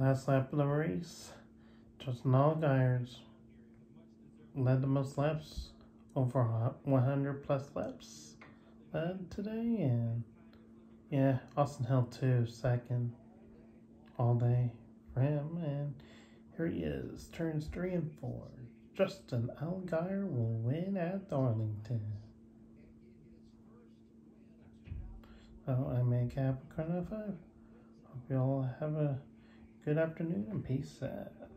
Last lap of the race, Justin Allgaiers led the most laps, over 100 plus laps led today, and yeah, Austin Hill too, second all day for him, and here he is, turns three and four. Justin Allgaier will win at Darlington. Oh, so I'm a Capricorn 5. Hope you all have a Good afternoon and peace out.